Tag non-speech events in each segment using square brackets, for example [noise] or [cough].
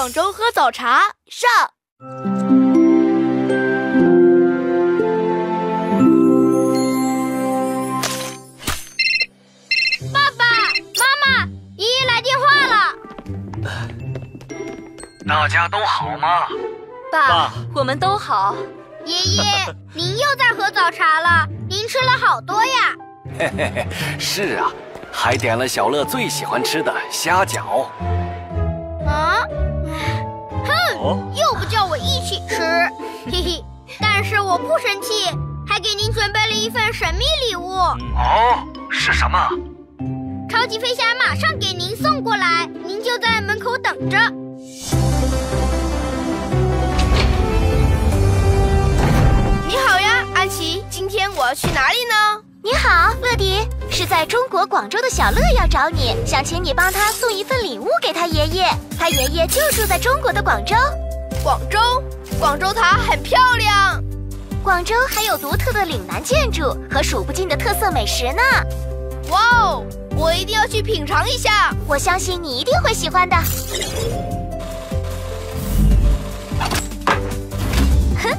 广州喝早茶上。爸爸妈妈，爷爷来电话了。大家都好吗？爸，我们都好。爷爷，[laughs] 您又在喝早茶了，您吃了好多呀。嘿嘿嘿，是啊，还点了小乐最喜欢吃的虾饺。又不叫我一起吃，[laughs] 嘿嘿。但是我不生气，还给您准备了一份神秘礼物，哦，是什么？超级飞侠马上给您送过来，您就在门口等着。你好呀，安琪，今天我要去哪里呢？你好，乐迪，是在中国广州的小乐要找你，想请你帮他送一份礼物给他爷爷。他爷爷就住在中国的广州，广州，广州塔很漂亮。广州还有独特的岭南建筑和数不尽的特色美食呢。哇哦，我一定要去品尝一下。我相信你一定会喜欢的。哼，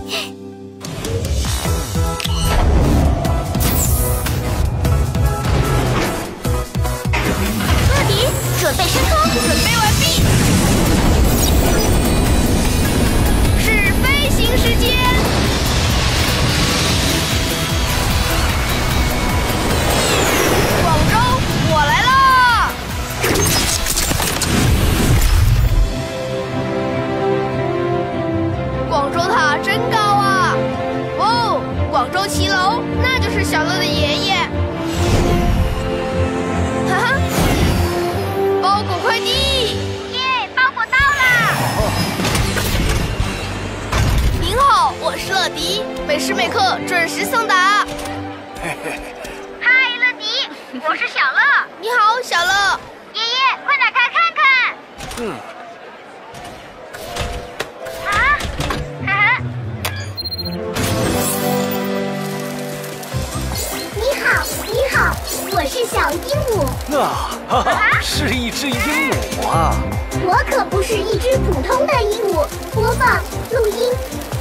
准备升空，准备完毕，是飞行时间。广州，我来啦！广州塔真高啊！哦，广州骑楼，那就是小乐的爷爷。快递。耶，包裹到了！您好，我是乐迪，每时每刻准时送达。嗨，乐迪，我是小乐。你好，小乐。爷爷，快打开看看。嗯，啊，哈哈。你好，你好，我是小鹦鹉。那哈哈，是一只鹦鹉啊！我可不是一只普通的鹦鹉，播放、录音、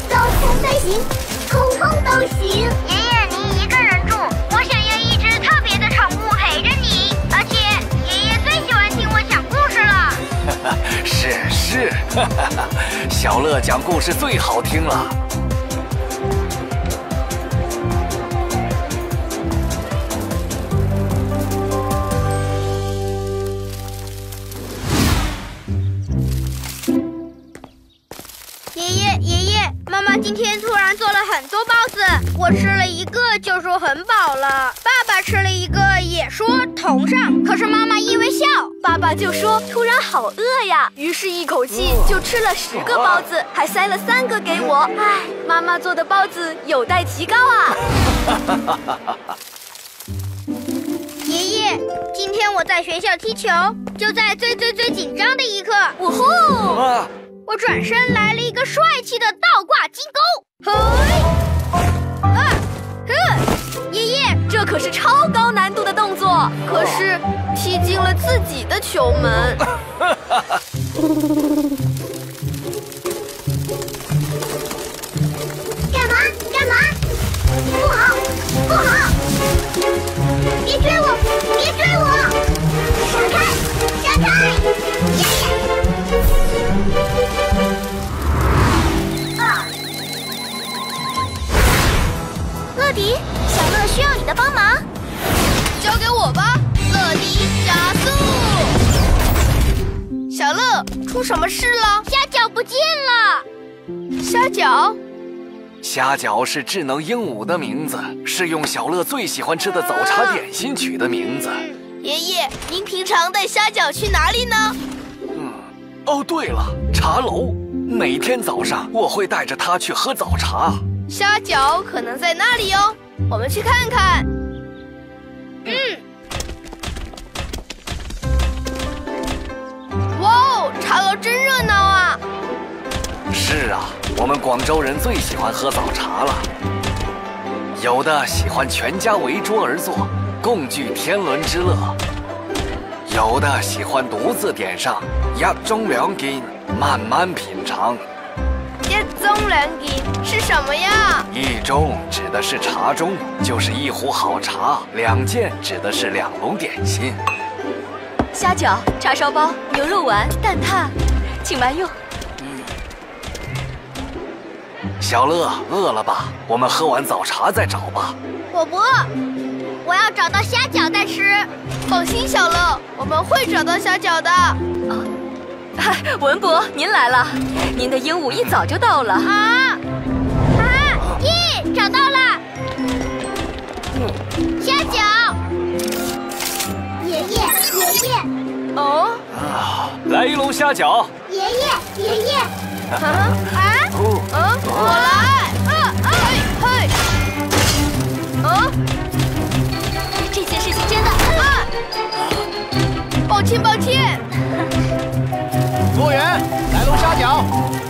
高空飞行，通通都行。爷爷，您一个人住，我想要一只特别的宠物陪着你，而且爷爷最喜欢听我讲故事了。是 [laughs] 是，哈哈哈，[laughs] 小乐讲故事最好听了。我吃了一个就说很饱了，爸爸吃了一个也说同上，可是妈妈一微笑，爸爸就说突然好饿呀，于是一口气就吃了十个包子，还塞了三个给我。唉，[laughs] 妈妈做的包子有待提高啊。爷爷，今天我在学校踢球，就在最最最紧张的一刻，呜呼！啊，我转身来了一个帅气的倒挂金钩，嘿，这可是超高难度的动作，可是踢进了自己的球门。干嘛干嘛？不好不好！别去虾饺是智能鹦鹉的名字，是用小乐最喜欢吃的早茶点心取的名字。爷爷，您平常带虾饺去哪里呢？嗯，哦，对了，茶楼。每天早上我会带着它去喝早茶。虾饺可能在那里哦，我们去看看。嗯。哇哦，茶楼真热闹啊！是啊，我们广州人最喜欢喝早茶了。有的喜欢全家围桌而坐，共聚天伦之乐；有的喜欢独自点上一盅两件，慢慢品尝。一盅两件是什么呀？一盅指的是茶盅，就是一壶好茶；两件指的是两笼点心。虾饺、叉烧包、牛肉丸、蛋挞，请慢用。小乐，饿了吧？我们喝完早茶再找吧。我不饿，我要找到虾饺再吃。放心，小乐，我们会找到虾饺的。啊 [laughs] 文博，您来了，您的鹦鹉一早就到了。啊啊！咦，找到了，虾饺。爷爷，爷爷。哦。啊，来一笼虾饺。爷爷，爷爷。啊啊！嗯，我来。啊啊！嘿，啊！这件事情真的……啊！抱歉，抱歉。服务员，来笼虾饺。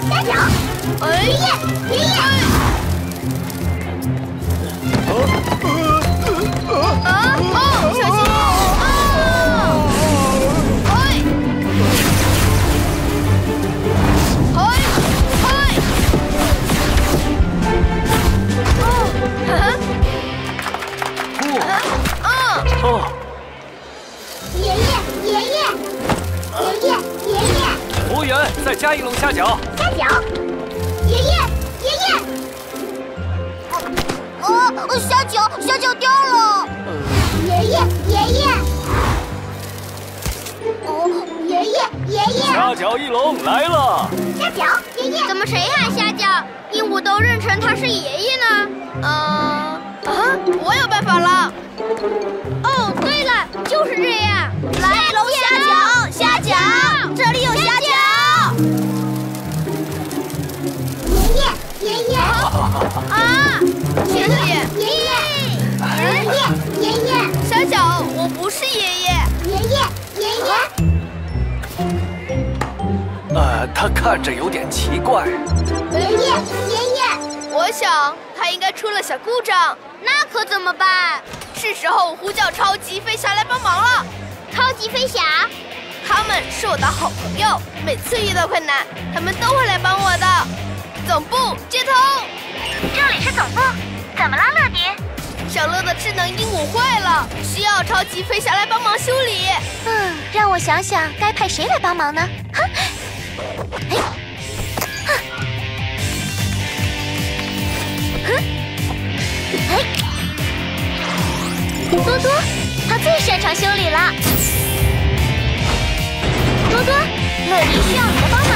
虾饺。哎，呀爷，爷哦，爷爷，爷爷，爷爷，爷爷。服务员，再加一笼虾饺。虾饺。爷爷，爷爷。哦哦，虾饺，虾饺掉了。爷爷，爷爷。哦，爷爷，爷爷。虾饺一笼来了。虾饺，爷爷。怎么谁喊虾饺，鹦鹉都认成他是爷爷呢？嗯，啊，我有办法了。哦，对了，就是这样。来龙虾饺，虾饺，这里有虾饺。爷爷，爷爷。啊，爷爷。爷爷，爷爷，爷爷。虾饺，我不是爷爷。爷爷，爷爷。呃，他看着有点奇怪。爷爷，爷爷。我想他应该出了小故障，那可怎么办？是时候呼叫超级飞侠来帮忙了。超级飞侠，他们是我的好朋友，每次遇到困难，他们都会来帮我的。总部接通，这里是总部，怎么了，乐迪？小乐的智能鹦鹉坏了，需要超级飞侠来帮忙修理。嗯，让我想想，该派谁来帮忙呢？哼，哎，哼，哼，嘿，多多，他最擅长修理了。多多，乐迪需要你的帮忙。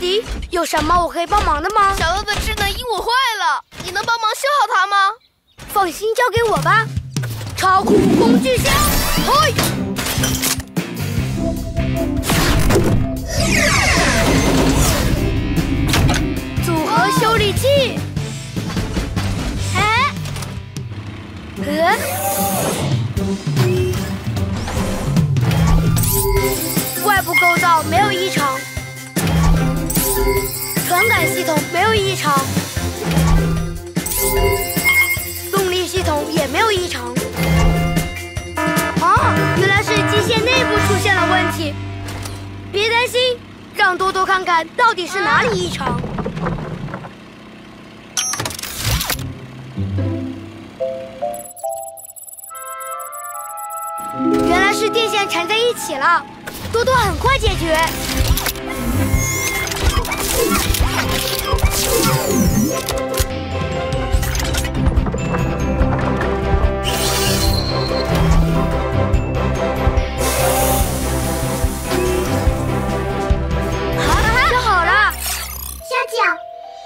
迪，有什么我可以帮忙的吗？小乐的智能鹦鹉坏了，你能帮忙修好它吗？放心，交给我吧。超酷工具箱，嘿！组合修理器。哎，呃，外部构造没有异常，系统没有异常。动力系统也没有异常。啊原来是机械内部出现了问题。别担心让多多看看到底是哪里异常。原来是电线缠在一起了多多很快解决。修好了，虾饺，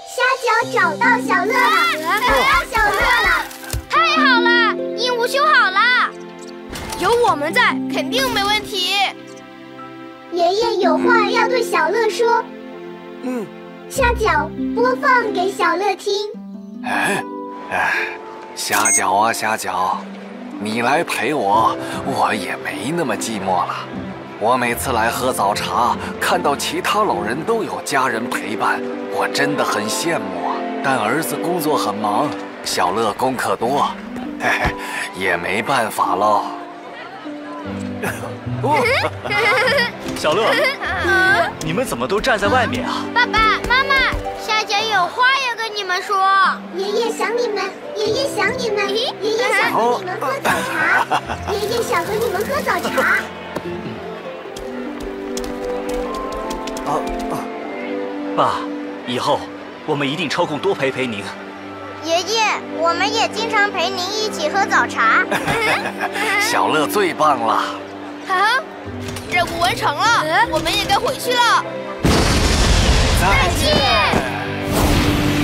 虾饺找到小乐了，找到小乐了。太好了，鹦鹉修好了，有我们在，肯定没问题。爷爷有话要对小乐说。嗯，虾饺播放给小乐听。哎，哎，虾饺啊虾饺，你来陪我，我也没那么寂寞了。我每次来喝早茶，看到其他老人都有家人陪伴，我真的很羡慕。但儿子工作很忙，小乐功课多，嘿嘿，也没办法喽。[laughs] 小乐，你们怎么都站在外面啊？爸爸妈妈，夏姐有话要跟你们说。爷爷想你们，爷爷想你们，爷爷想和你们喝早茶，爷爷想和你们喝早茶。[laughs] 爸，以后我们一定抽空多陪陪您。爷爷，我们也经常陪您一起喝早茶。[laughs] 小乐最棒了。啊，任务完成了，我们也该回去了。再见。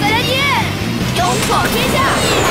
再见，勇闯天下。